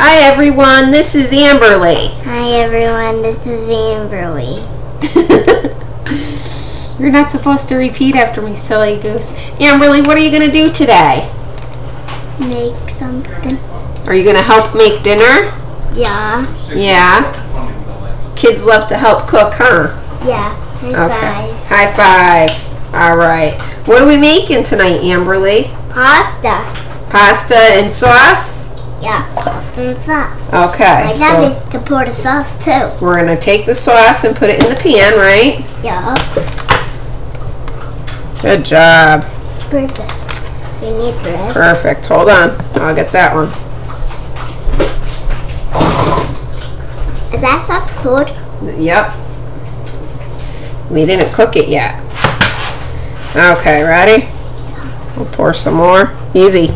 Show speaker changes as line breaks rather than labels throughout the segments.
Hi everyone, this is Amberly.
Hi everyone, this is Amberly.
You're not supposed to repeat after me, silly goose. Amberly, what are you going to do today?
Make something.
Are you going to help make dinner?
Yeah.
Yeah. Kids love to help cook, huh?
Yeah. High
Okay.
five.
High five. All right. What are we making tonight, Amberly?
Pasta.
Pasta and sauce?
Yeah. Pasta and sauce.
Okay.
My
So
needs to pour the sauce too.
we're going to take the sauce and put it in the pan, right?
Yeah.
Good job.
Perfect. You need this.
Perfect. Hold on. I'll get that one.
Is that sauce cold?
Yep. We didn't cook it yet. Okay, ready? We'll pour some more. Easy.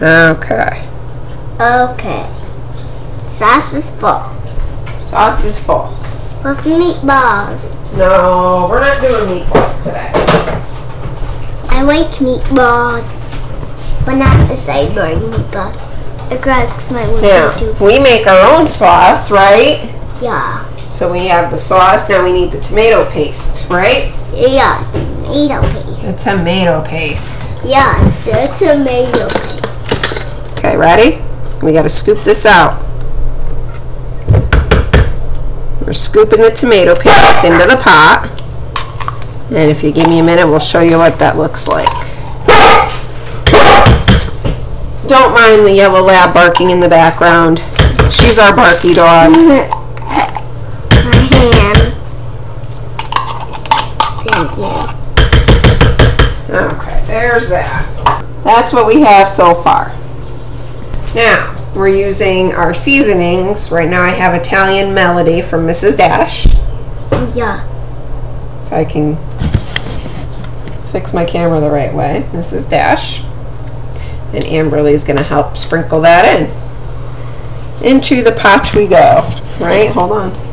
Okay.
Okay. Sauce is full.
Sauce is full.
With meatballs.
No, we're not doing meatballs today.
I like meatballs. But not the sideburn meatballs. It cracks my window
Now,
too.
we make our own sauce, right?
Yeah.
So we have the sauce, now we need the tomato paste, right?
Yeah. Tomato paste.
The tomato paste.
Yeah, the tomato paste.
Okay, ready? We gotta scoop this out. We're scooping the tomato paste into the pot. And if you give me a minute, we'll show you what that looks like. Don't mind the yellow lab barking in the background. She's our barky dog.
My hand. Thank you.
Okay, there's that. That's what we have so far. Now, we're using our seasonings. Right now I have Italian Medley from Mrs. Dash.
Yeah.
If I can fix my camera the right way. Mrs. Dash. And Amberly's going to help sprinkle that in. Into the pot we go. Right? Hold on.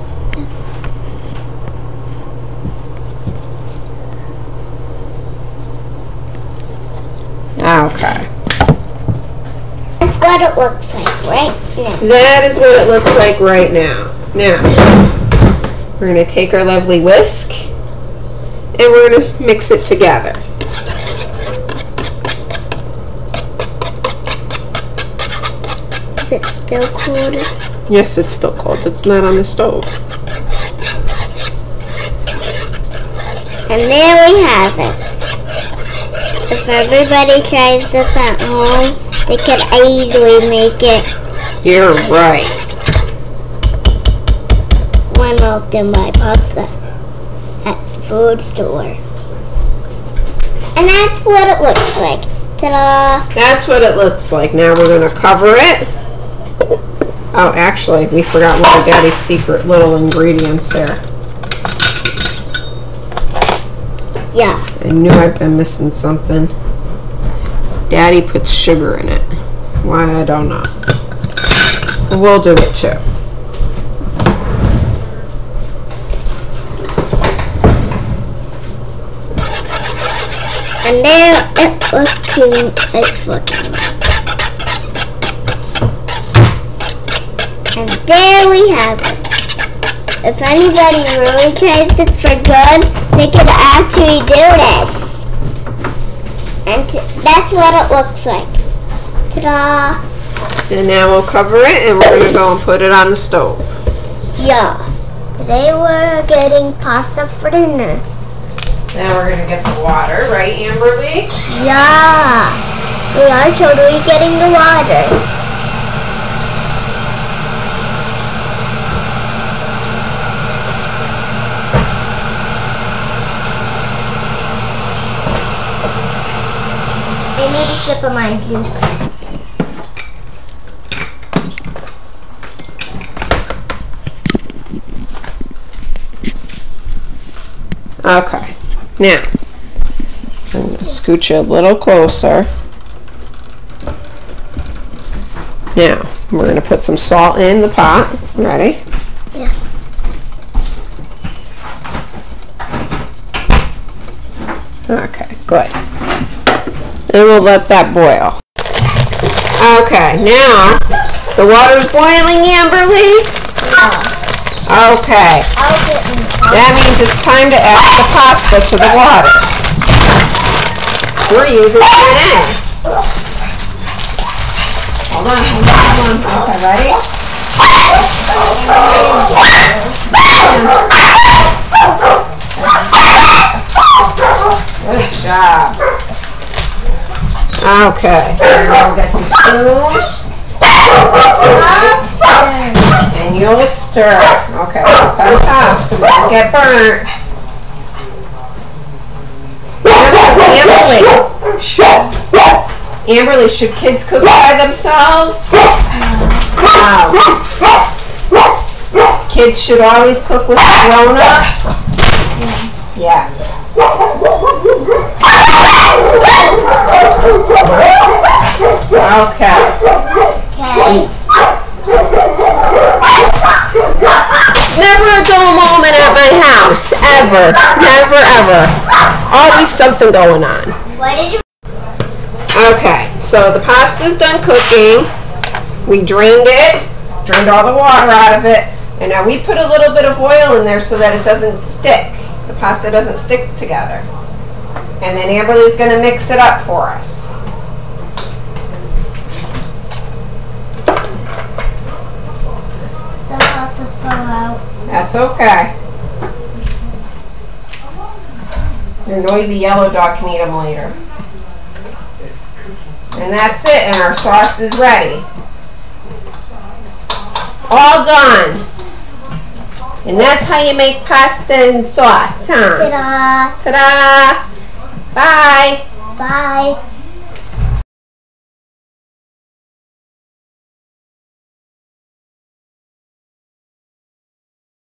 Okay.
What it looks like right now.
That is what it looks like right now. Now, we're going to take our lovely whisk and we're going to mix it together.
Is it still cold?
Yes, it's still cold. It's not on the stove.
And there we have it. If everybody tries this at home, they can easily make it
You're right.
when out in my pasta at the food store. And that's what it looks like. Ta-da!
That's what it looks like. Now we're going to cover it. Oh, actually, we forgot one of Daddy's secret little ingredients there.
Yeah.
I knew I've been missing something. Daddy puts sugar in it. Why, I don't know. We'll do it too.
And there it was looking it's looking. And there we have it. If anybody really tries this for good, they could actually do this. And that's what it looks like. Ta-da!
And now we'll cover it and we're going to go and put it on the stove.
Yeah. Today we're getting pasta for dinner.
Now we're going to get the water, right, Amberly?
Yeah. We are totally getting the water. Need a sip of my juice.
Okay. Now, I'm going to scoot you a little closer. Now, we're going to put some salt in the pot. Ready?
Yeah.
Okay, good. And we'll let that boil. Okay, now the water's boiling, Amberly. Okay,
get in.
that means it's time to add the pasta to the water. We're using egg. Hold on, hold on, hold on. Okay, ready? Good job. Ah, okay, now get the spoon and you'll stir. Okay, up on top so we don't get burnt. Amberly, Amberly, should kids cook by themselves? No. Kids should always cook with a grown up? Yes. Okay.
Okay.
It's never a dull moment at my house, ever. Never, ever. Always something going on.
What did you?
Okay, so the pasta's done cooking. We drained it, drained all the water out of it, and now we put a little bit of oil in there so that it doesn't stick. The pasta doesn't stick together. And then Amberly's gonna mix it up for us.
Some has to fall out.
That's okay. Your noisy yellow dog can eat them later. And that's it, and our sauce is ready. All done. And that's how you make pasta and sauce, huh?
Ta-da!
Ta-da! Bye!
Bye.